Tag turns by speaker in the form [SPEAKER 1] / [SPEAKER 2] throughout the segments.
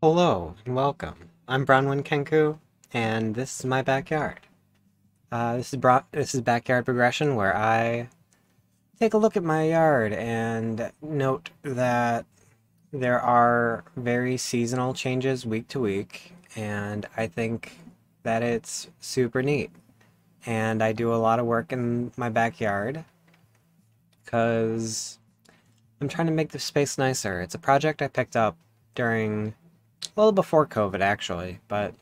[SPEAKER 1] Hello and welcome. I'm Branwen Kenku, and this is my backyard. Uh, this is this is backyard progression where I take a look at my yard and note that there are very seasonal changes week to week, and I think that it's super neat. And I do a lot of work in my backyard because I'm trying to make the space nicer. It's a project I picked up during little before COVID, actually, but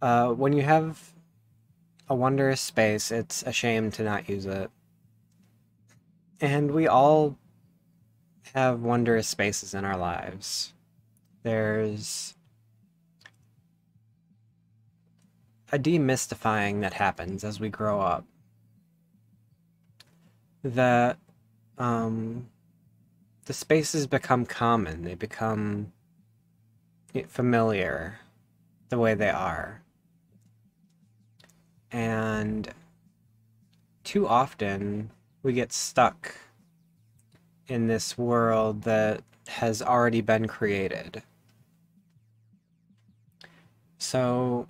[SPEAKER 1] uh, when you have a wondrous space, it's a shame to not use it. And we all have wondrous spaces in our lives. There's a demystifying that happens as we grow up. That um, the spaces become common, they become familiar the way they are. And too often we get stuck in this world that has already been created. So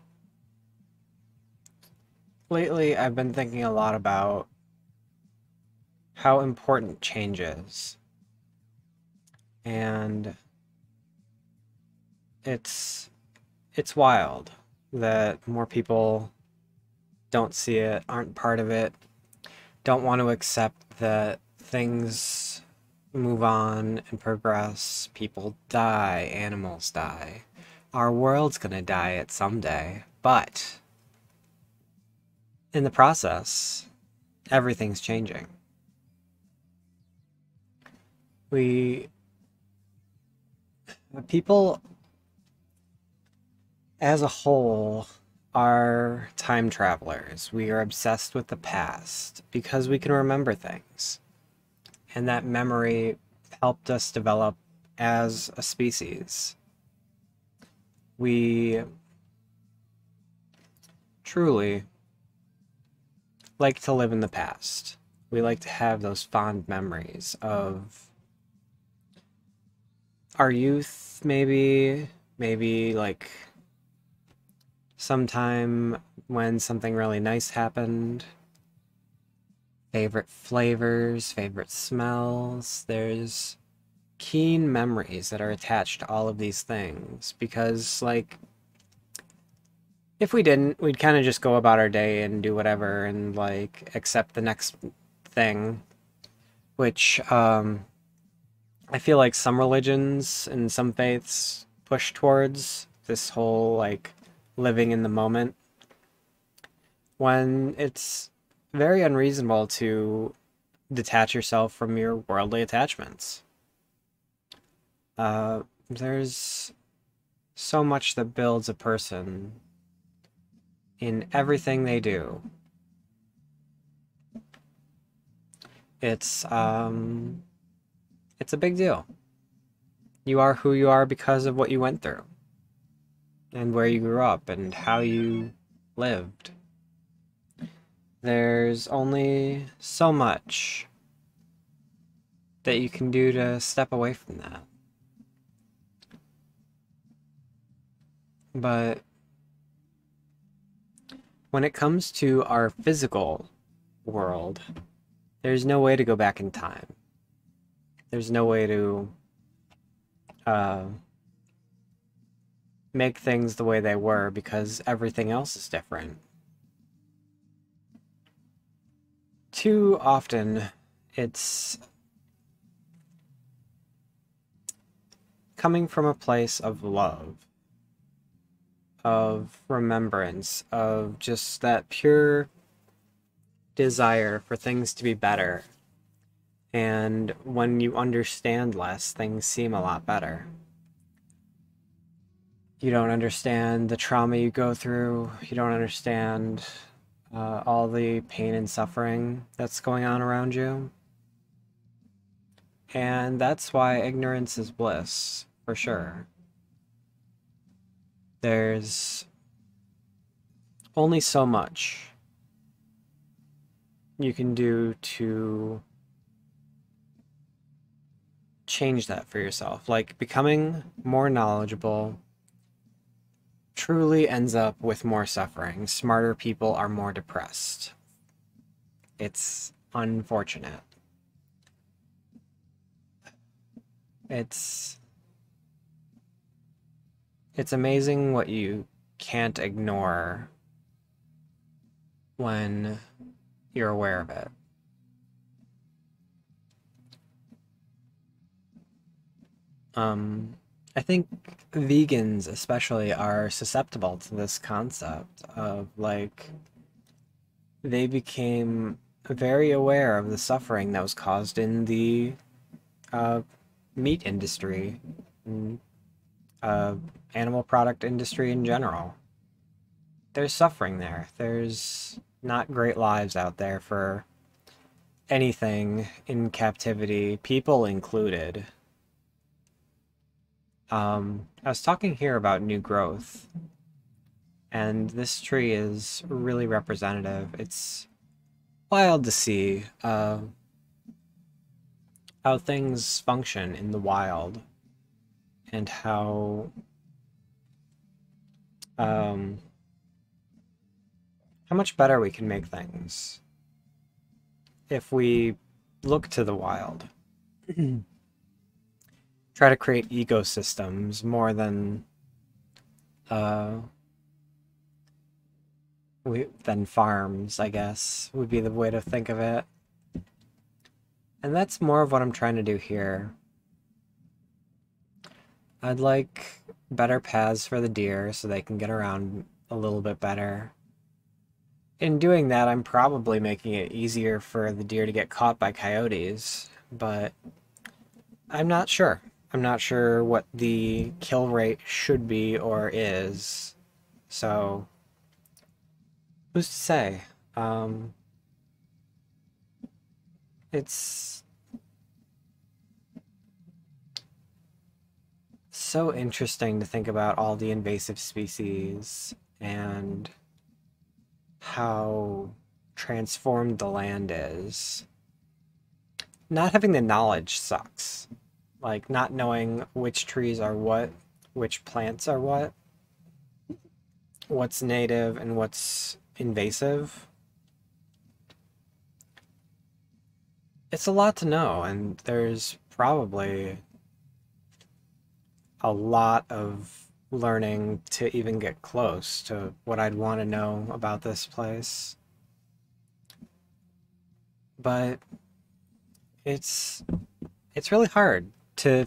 [SPEAKER 1] lately I've been thinking a lot about how important change is. And it's it's wild that more people don't see it, aren't part of it, don't want to accept that things move on and progress, people die, animals die. Our world's gonna die at some day, but in the process, everything's changing. We people as a whole, are time travelers. We are obsessed with the past because we can remember things. And that memory helped us develop as a species. We truly like to live in the past. We like to have those fond memories of our youth, maybe, maybe like sometime when something really nice happened. Favorite flavors, favorite smells. There's keen memories that are attached to all of these things because, like, if we didn't, we'd kind of just go about our day and do whatever and, like, accept the next thing. Which, um, I feel like some religions and some faiths push towards this whole, like, living in the moment when it's very unreasonable to detach yourself from your worldly attachments. Uh, there's so much that builds a person in everything they do. It's um it's a big deal. You are who you are because of what you went through and where you grew up and how you lived. There's only so much that you can do to step away from that. But when it comes to our physical world, there's no way to go back in time. There's no way to uh, make things the way they were because everything else is different. Too often, it's coming from a place of love, of remembrance, of just that pure desire for things to be better. And when you understand less, things seem a lot better you don't understand the trauma you go through. You don't understand uh, all the pain and suffering that's going on around you. And that's why ignorance is bliss, for sure. There's only so much you can do to change that for yourself. Like becoming more knowledgeable truly ends up with more suffering. Smarter people are more depressed. It's unfortunate. It's it's amazing what you can't ignore when you're aware of it. Um, I think vegans, especially, are susceptible to this concept of like they became very aware of the suffering that was caused in the uh, meat industry, uh, animal product industry in general. There's suffering there. There's not great lives out there for anything in captivity, people included. Um, I was talking here about new growth, and this tree is really representative. It's wild to see uh, how things function in the wild and how um, how much better we can make things if we look to the wild. Try to create ecosystems more than uh, we, than farms, I guess, would be the way to think of it. And that's more of what I'm trying to do here. I'd like better paths for the deer so they can get around a little bit better. In doing that, I'm probably making it easier for the deer to get caught by coyotes, but I'm not sure. I'm not sure what the kill rate should be or is, so who's to say? Um, it's so interesting to think about all the invasive species and how transformed the land is. Not having the knowledge sucks. Like, not knowing which trees are what, which plants are what, what's native and what's invasive. It's a lot to know, and there's probably a lot of learning to even get close to what I'd want to know about this place. But it's it's really hard to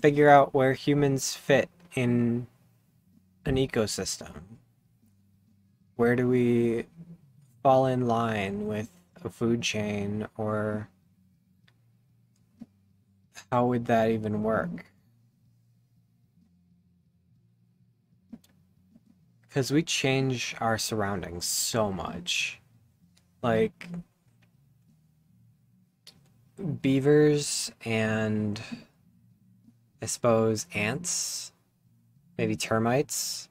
[SPEAKER 1] figure out where humans fit in an ecosystem. Where do we fall in line with a food chain or how would that even work? Because we change our surroundings so much. Like, beavers and I suppose ants, maybe termites.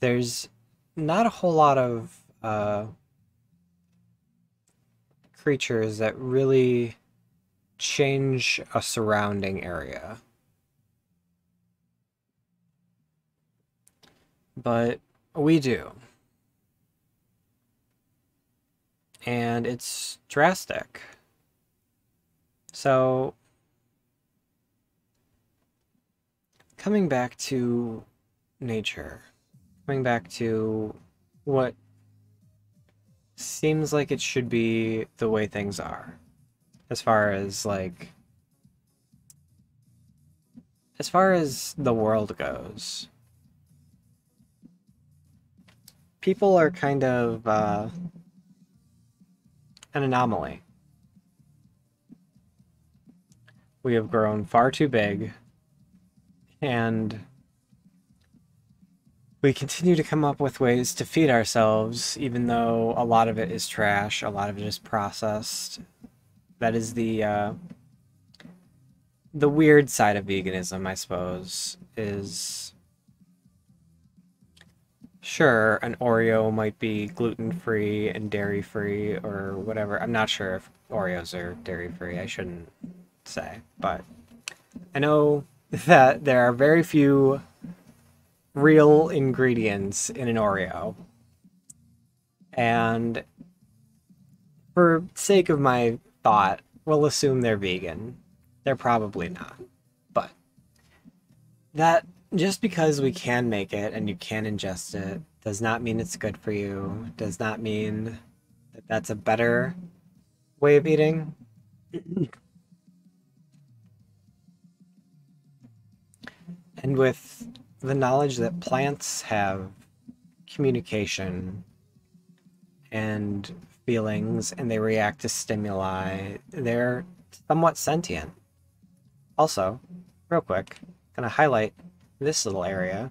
[SPEAKER 1] There's not a whole lot of uh, creatures that really change a surrounding area. But we do. And it's drastic. So, coming back to nature, coming back to what seems like it should be the way things are, as far as like, as far as the world goes. People are kind of uh, an anomaly. We have grown far too big and we continue to come up with ways to feed ourselves, even though a lot of it is trash, a lot of it is processed. That is the uh, the weird side of veganism, I suppose, is sure an Oreo might be gluten free and dairy free or whatever. I'm not sure if Oreos are dairy free. I shouldn't say, but I know that there are very few real ingredients in an Oreo. And for sake of my thought, we'll assume they're vegan. They're probably not. But that just because we can make it and you can ingest it does not mean it's good for you. Does not mean that that's a better way of eating. And with the knowledge that plants have communication and feelings and they react to stimuli, they're somewhat sentient. Also, real quick, gonna highlight this little area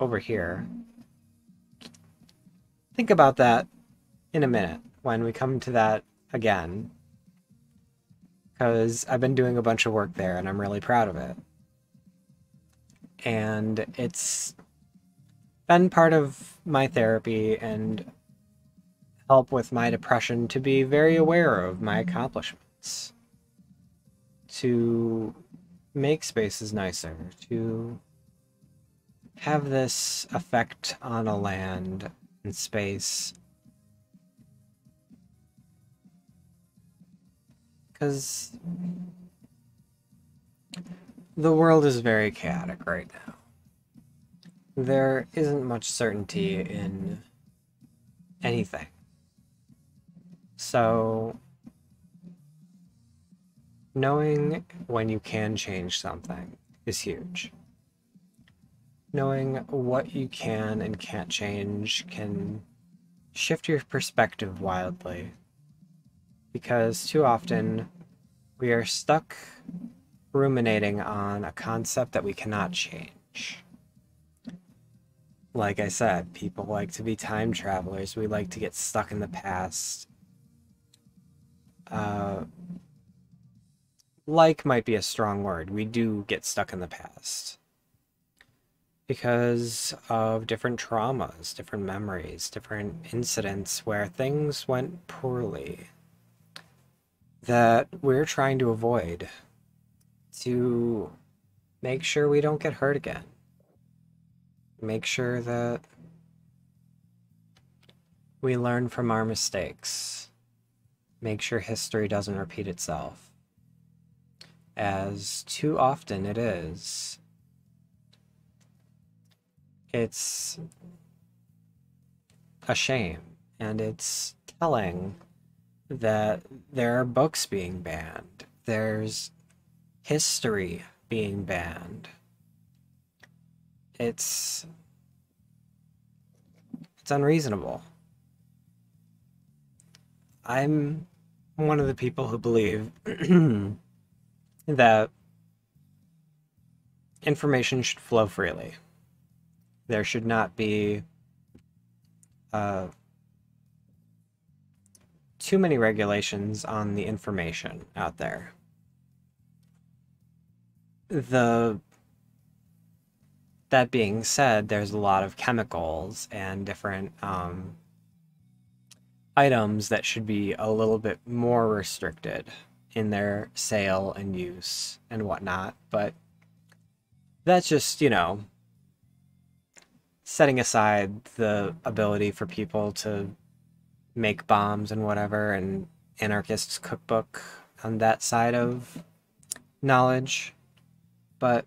[SPEAKER 1] over here. Think about that in a minute when we come to that again. Because I've been doing a bunch of work there and I'm really proud of it. And it's been part of my therapy and help with my depression to be very aware of my accomplishments. To make spaces nicer, to have this effect on a land and space. Because the world is very chaotic right now. There isn't much certainty in anything. So, knowing when you can change something is huge. Knowing what you can and can't change can shift your perspective wildly. Because too often we are stuck ruminating on a concept that we cannot change. Like I said, people like to be time travelers. We like to get stuck in the past. Uh, like might be a strong word. We do get stuck in the past because of different traumas, different memories, different incidents where things went poorly that we're trying to avoid to make sure we don't get hurt again. Make sure that we learn from our mistakes. Make sure history doesn't repeat itself. As too often it is. It's a shame, and it's telling that there are books being banned. There's history being banned. It's it's unreasonable. I'm one of the people who believe that information should flow freely. There should not be uh, too many regulations on the information out there. The that being said, there's a lot of chemicals and different um, items that should be a little bit more restricted in their sale and use and whatnot. But that's just, you know, setting aside the ability for people to make bombs and whatever and anarchists cookbook on that side of knowledge. But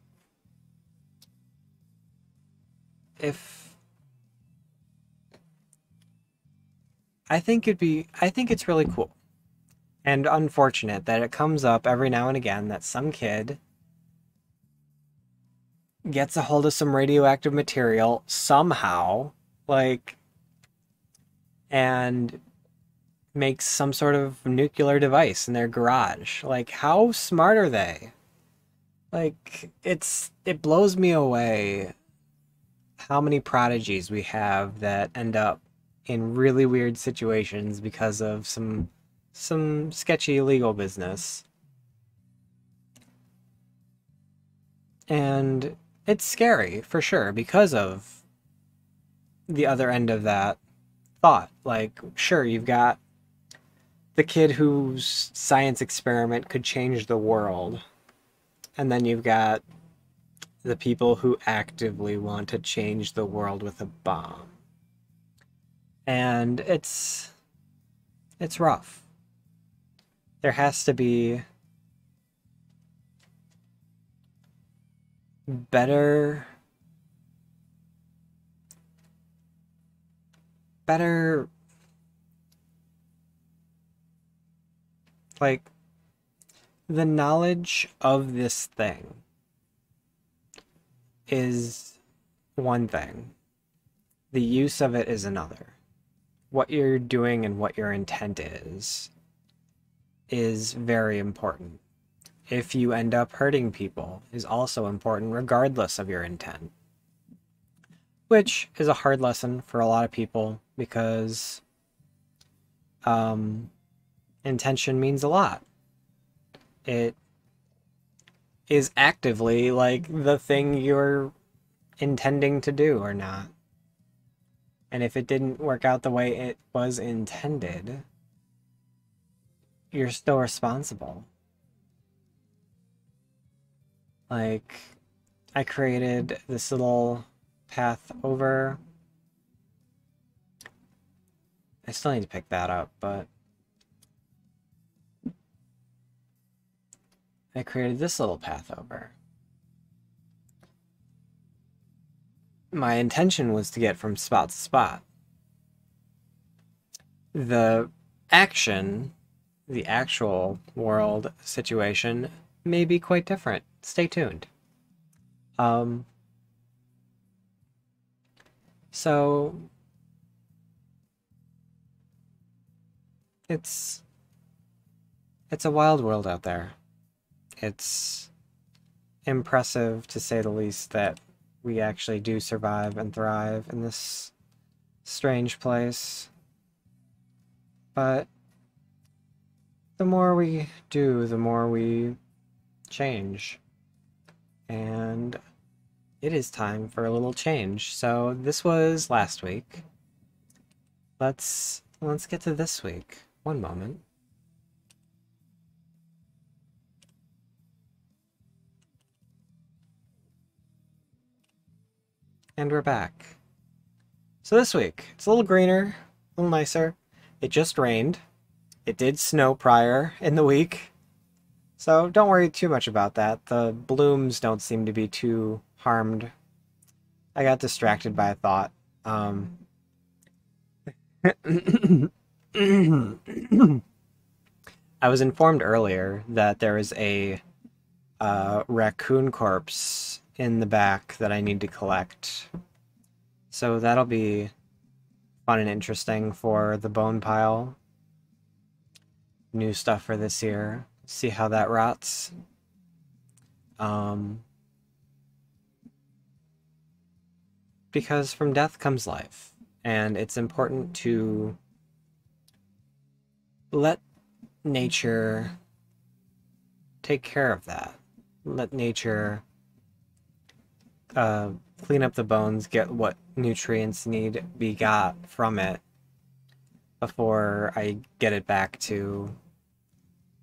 [SPEAKER 1] if I think it'd be I think it's really cool and unfortunate that it comes up every now and again that some kid gets a hold of some radioactive material somehow like and makes some sort of nuclear device in their garage. Like how smart are they like it's it blows me away how many prodigies we have that end up in really weird situations because of some some sketchy legal business. And it's scary for sure because of the other end of that thought. Like, sure, you've got the kid whose science experiment could change the world. And then you've got the people who actively want to change the world with a bomb. And it's it's rough. There has to be better better like the knowledge of this thing is one thing. The use of it is another. What you're doing and what your intent is is very important. If you end up hurting people is also important regardless of your intent. Which is a hard lesson for a lot of people because um, intention means a lot. It is actively like the thing you're intending to do or not. And if it didn't work out the way it was intended, you're still responsible. Like, I created this little path over. I still need to pick that up, but I created this little path over. My intention was to get from spot to spot. The action, the actual world situation, may be quite different. Stay tuned. Um, so, it's it's a wild world out there it's impressive to say the least that we actually do survive and thrive in this strange place. But the more we do, the more we change. And it is time for a little change. So this was last week. Let's let's get to this week. One moment. And we're back. So this week, it's a little greener, a little nicer. It just rained. It did snow prior in the week. So don't worry too much about that. The blooms don't seem to be too harmed. I got distracted by a thought. Um, I was informed earlier that there is a uh, raccoon corpse in the back that I need to collect. So that'll be fun and interesting for the bone pile. New stuff for this year. See how that rots. Um, because from death comes life, and it's important to let nature take care of that. Let nature uh, clean up the bones, get what nutrients need be got from it before I get it back to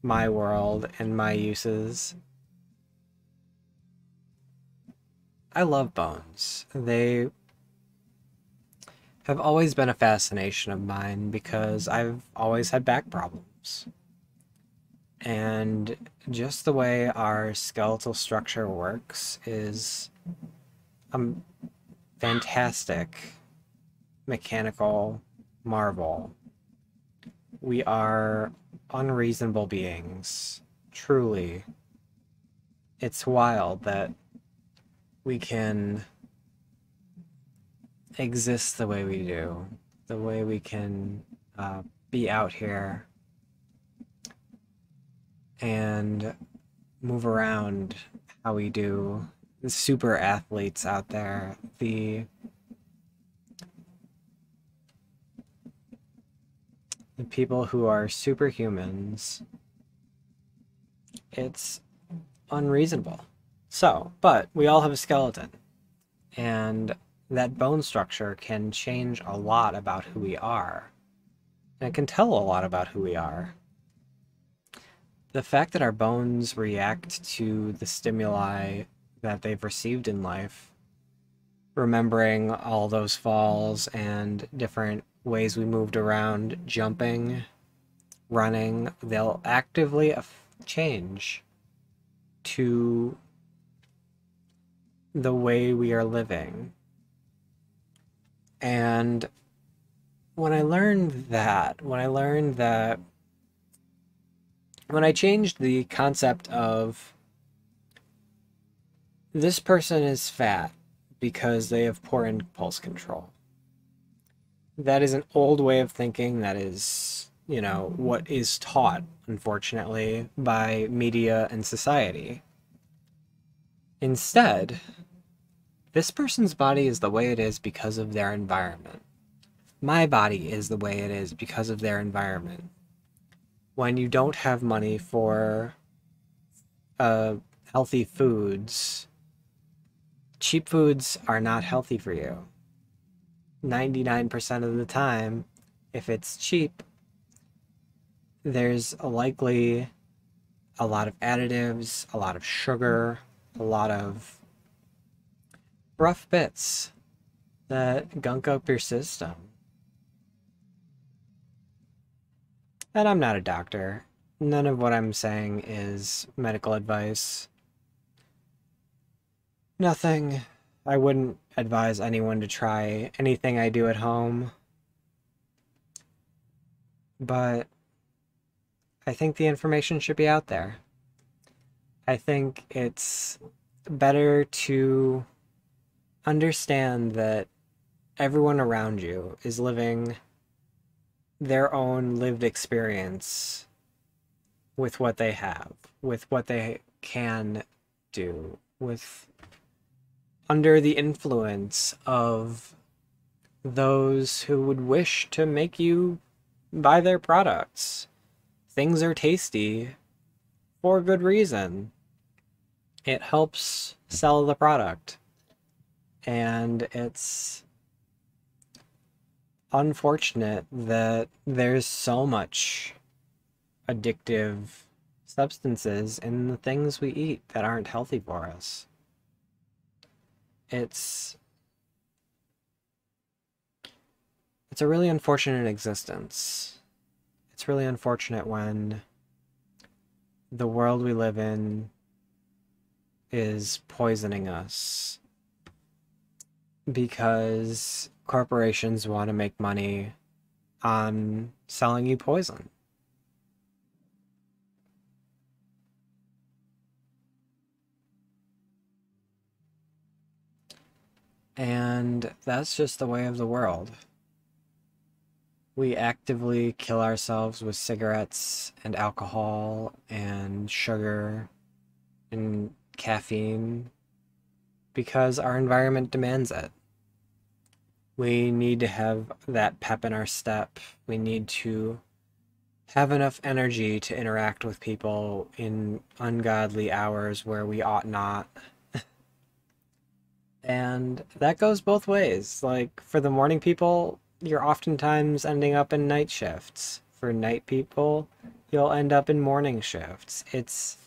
[SPEAKER 1] my world and my uses. I love bones. They have always been a fascination of mine because I've always had back problems. And just the way our skeletal structure works is a fantastic mechanical marvel. We are unreasonable beings, truly. It's wild that we can exist the way we do, the way we can uh, be out here and move around how we do the super athletes out there, the the people who are superhumans, it's unreasonable. So, but we all have a skeleton, and that bone structure can change a lot about who we are. And it can tell a lot about who we are. the fact that our bones react to the stimuli that they've received in life, remembering all those falls and different ways we moved around, jumping, running, they'll actively change to the way we are living. And when I learned that, when I learned that, when I changed the concept of this person is fat because they have poor impulse control. That is an old way of thinking that is, you know, what is taught, unfortunately, by media and society. Instead, this person's body is the way it is because of their environment. My body is the way it is because of their environment. When you don't have money for uh, healthy foods, cheap foods are not healthy for you. 99% of the time, if it's cheap, there's likely a lot of additives, a lot of sugar, a lot of rough bits that gunk up your system. And I'm not a doctor. None of what I'm saying is medical advice. Nothing. I wouldn't advise anyone to try anything I do at home. But I think the information should be out there. I think it's better to understand that everyone around you is living their own lived experience with what they have, with what they can do, with under the influence of those who would wish to make you buy their products. Things are tasty for good reason. It helps sell the product and it's unfortunate that there's so much addictive substances in the things we eat that aren't healthy for us. It's it's a really unfortunate existence. It's really unfortunate when the world we live in is poisoning us because corporations want to make money on selling you poison. And that's just the way of the world. We actively kill ourselves with cigarettes and alcohol and sugar and caffeine because our environment demands it. We need to have that pep in our step. We need to have enough energy to interact with people in ungodly hours where we ought not. And that goes both ways. Like, for the morning people, you're oftentimes ending up in night shifts. For night people, you'll end up in morning shifts. It's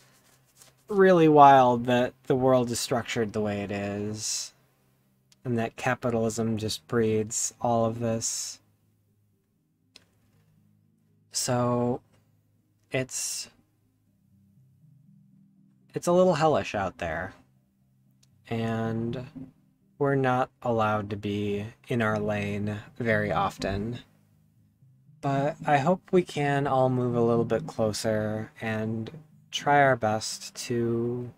[SPEAKER 1] really wild that the world is structured the way it is and that capitalism just breeds all of this. So it's it's a little hellish out there. And we're not allowed to be in our lane very often. But I hope we can all move a little bit closer and try our best to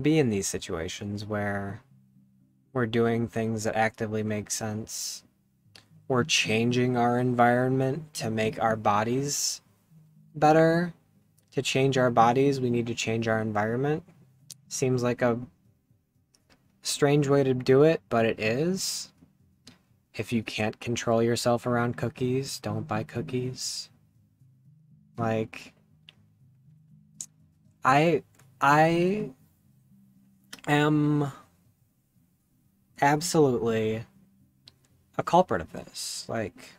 [SPEAKER 1] be in these situations where we're doing things that actively make sense. We're changing our environment to make our bodies better. To change our bodies, we need to change our environment. Seems like a strange way to do it, but it is. If you can't control yourself around cookies, don't buy cookies. Like, I I am absolutely a culprit of this. Like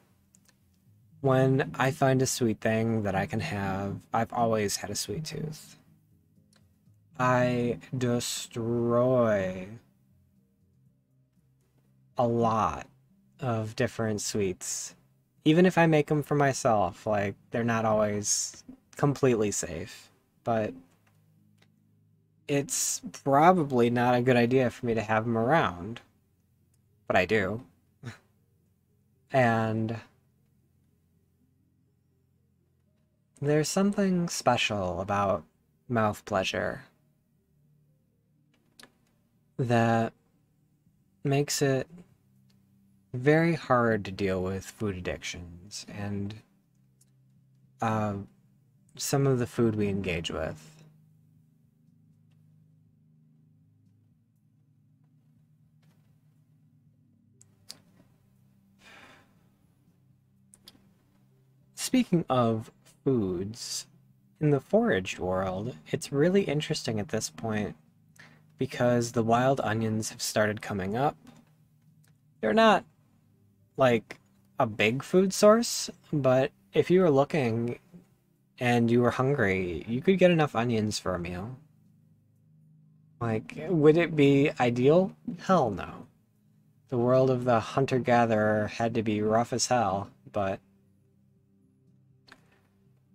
[SPEAKER 1] when I find a sweet thing that I can have, I've always had a sweet tooth. I destroy a lot of different sweets. Even if I make them for myself, like, they're not always completely safe. But it's probably not a good idea for me to have them around. But I do. and there's something special about mouth pleasure that makes it very hard to deal with food addictions and uh, some of the food we engage with. Speaking of foods, in the foraged world, it's really interesting at this point because the wild onions have started coming up. They're not like a big food source, but if you were looking and you were hungry, you could get enough onions for a meal. Like, would it be ideal? Hell no. The world of the hunter gatherer had to be rough as hell, but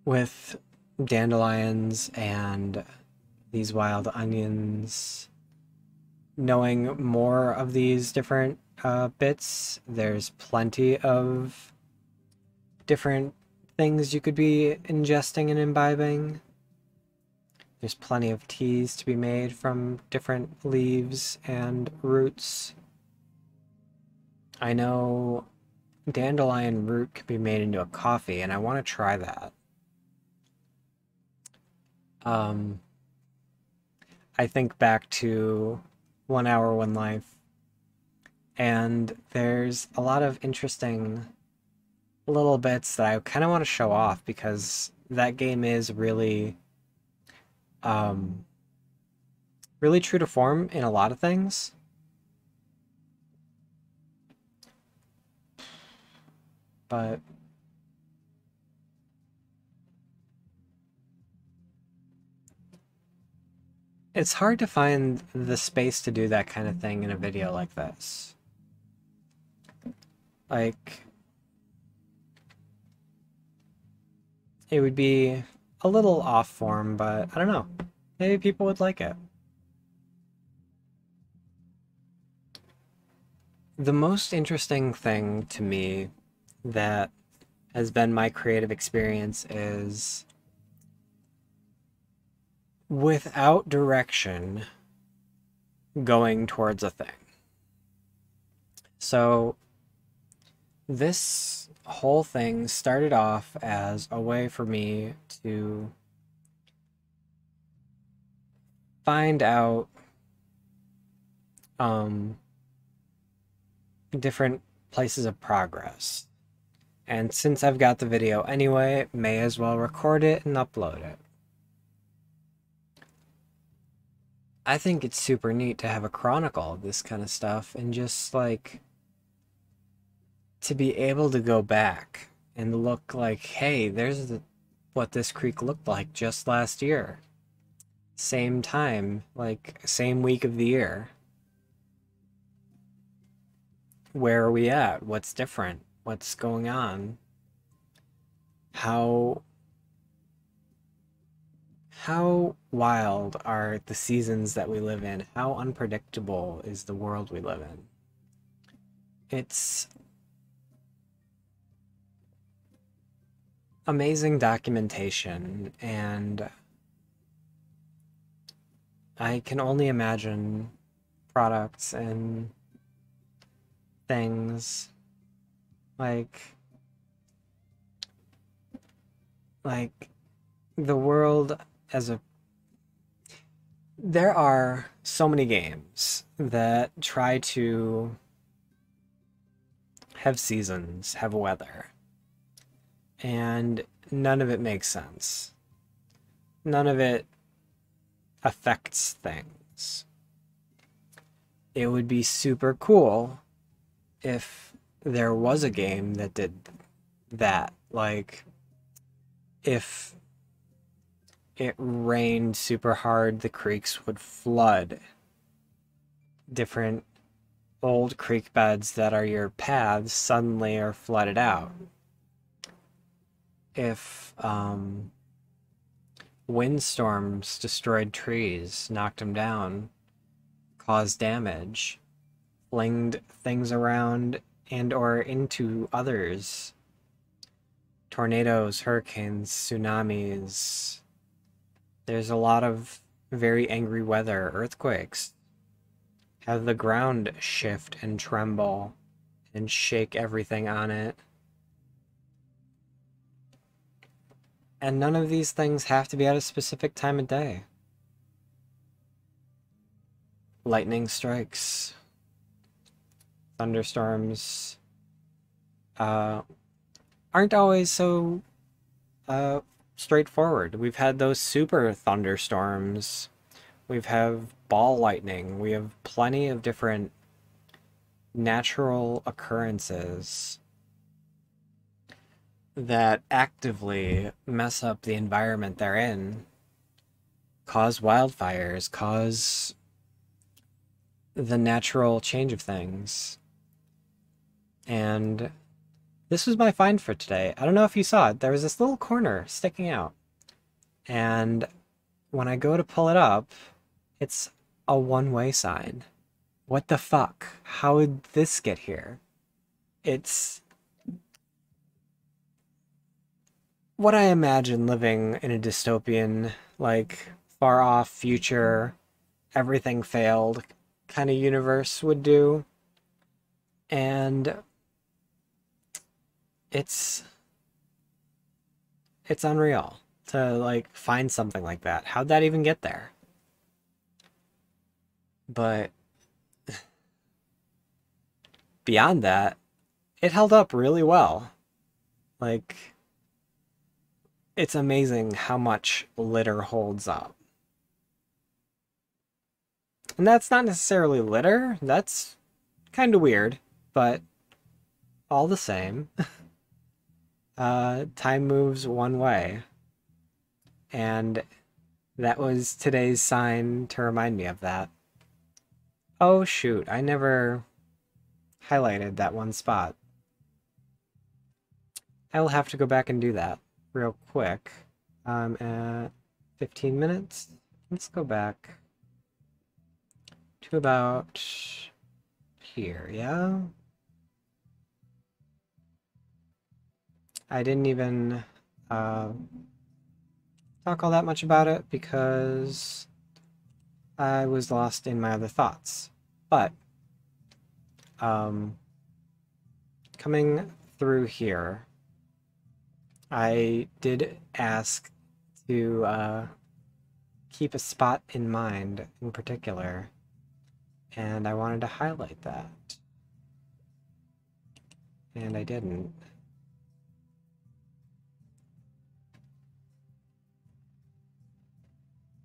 [SPEAKER 1] with dandelions and these wild onions, knowing more of these different uh, bits, there's plenty of different things you could be ingesting and imbibing. There's plenty of teas to be made from different leaves and roots. I know dandelion root can be made into a coffee, and I want to try that. Um, I think back to One Hour, One Life, and there's a lot of interesting little bits that I kind of want to show off because that game is really, um, really true to form in a lot of things. But It's hard to find the space to do that kind of thing in a video like this. Like, it would be a little off form, but I don't know. Maybe people would like it. The most interesting thing to me that has been my creative experience is without direction going towards a thing. So this whole thing started off as a way for me to find out um, different places of progress. And since I've got the video anyway, may as well record it and upload it. I think it's super neat to have a chronicle of this kind of stuff and just like to be able to go back and look like, hey, there's the, what this creek looked like just last year. Same time, like same week of the year. Where are we at? What's different? What's going on? How how wild are the seasons that we live in? How unpredictable is the world we live in? It's amazing documentation, and I can only imagine products and things like like the world as a there are so many games that try to have seasons, have weather, and none of it makes sense. None of it affects things. It would be super cool if there was a game that did that like if it rained super hard, the creeks would flood. Different old creek beds that are your paths suddenly are flooded out. If um, windstorms destroyed trees, knocked them down, caused damage, flinged things around and or into others. Tornadoes, hurricanes, tsunamis. There's a lot of very angry weather, earthquakes. Have the ground shift and tremble and shake everything on it. And none of these things have to be at a specific time of day. Lightning strikes, thunderstorms uh, aren't always so uh, straightforward. We've had those super thunderstorms. We've have ball lightning. We have plenty of different natural occurrences that actively mess up the environment they're in, cause wildfires, cause the natural change of things. And this was my find for today. I don't know if you saw it. There was this little corner sticking out. And when I go to pull it up, it's a one-way sign. What the fuck? How would this get here? It's what I imagine living in a dystopian, like, far off future, everything failed kind of universe would do. And it's it's unreal to like find something like that. How'd that even get there? But beyond that, it held up really well. Like it's amazing how much litter holds up. And that's not necessarily litter, that's kind of weird, but all the same. uh, time moves one way. And that was today's sign to remind me of that. Oh shoot, I never highlighted that one spot. I will have to go back and do that real quick. I'm at 15 minutes. Let's go back to about here, yeah? I didn't even uh, talk all that much about it because I was lost in my other thoughts. But um, coming through here, I did ask to uh, keep a spot in mind in particular, and I wanted to highlight that. And I didn't.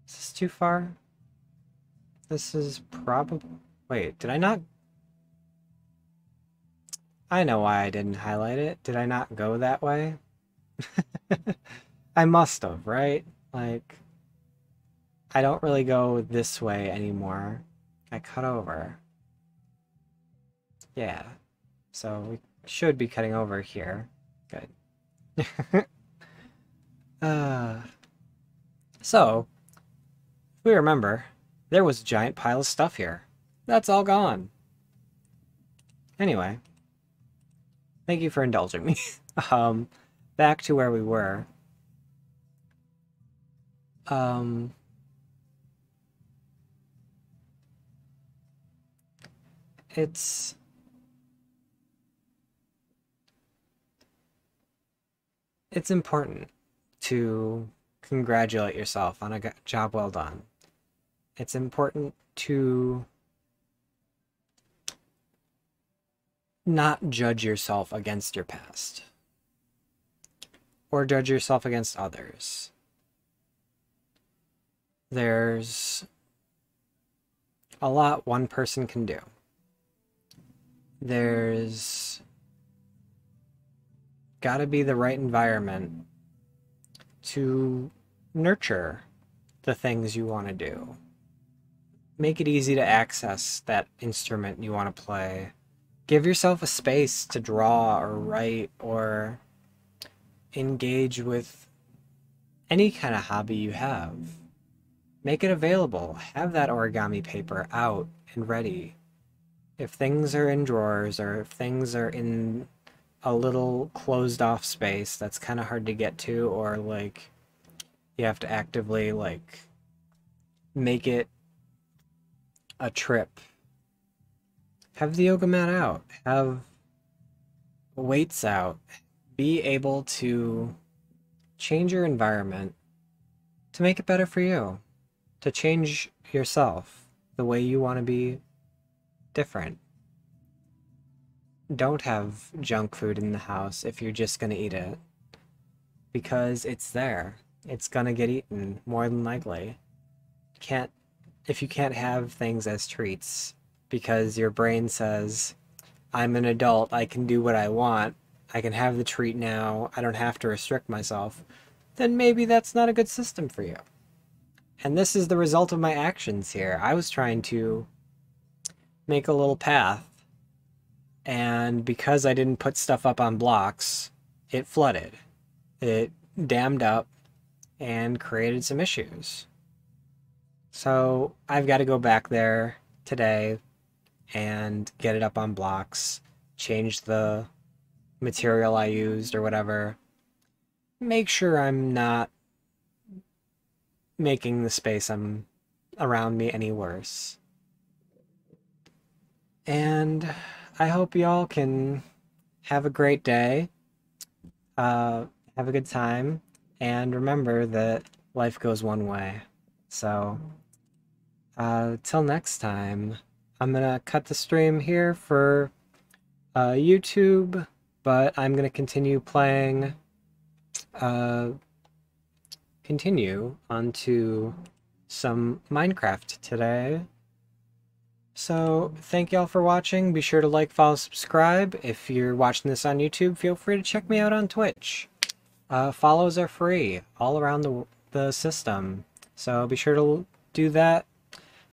[SPEAKER 1] Is this too far? This is probably... Wait, did I not... I know why I didn't highlight it. Did I not go that way? I must have, right? Like, I don't really go this way anymore. I cut over. Yeah. So we should be cutting over here. Good. uh, so, if we remember, there was a giant pile of stuff here. That's all gone. Anyway, thank you for indulging me. um, back to where we were. Um, it's it's important to congratulate yourself on a job well done it's important to not judge yourself against your past or judge yourself against others. There's a lot one person can do. There's got to be the right environment to nurture the things you want to do. Make it easy to access that instrument you want to play. Give yourself a space to draw or write or engage with any kind of hobby you have. Make it available. Have that origami paper out and ready. If things are in drawers or if things are in a little closed off space that's kind of hard to get to or like you have to actively like make it a trip have the yoga mat out have weights out be able to change your environment to make it better for you to change yourself the way you want to be different. Don't have junk food in the house if you're just going to eat it because it's there. It's going to get eaten more than likely. You can't if you can't have things as treats because your brain says i'm an adult i can do what i want i can have the treat now i don't have to restrict myself then maybe that's not a good system for you and this is the result of my actions here i was trying to make a little path and because I didn't put stuff up on blocks, it flooded. It dammed up and created some issues. So I've got to go back there today and get it up on blocks, change the material I used or whatever. Make sure I'm not making the space I'm around me any worse. And I hope y'all can have a great day, uh, have a good time, and remember that life goes one way. So, uh, till next time, I'm gonna cut the stream here for uh, YouTube, but I'm gonna continue playing, uh, continue onto some Minecraft today. So, thank y'all for watching. Be sure to like, follow, subscribe. If you're watching this on YouTube, feel free to check me out on Twitch. Uh, follows are free all around the, the system. So, be sure to do that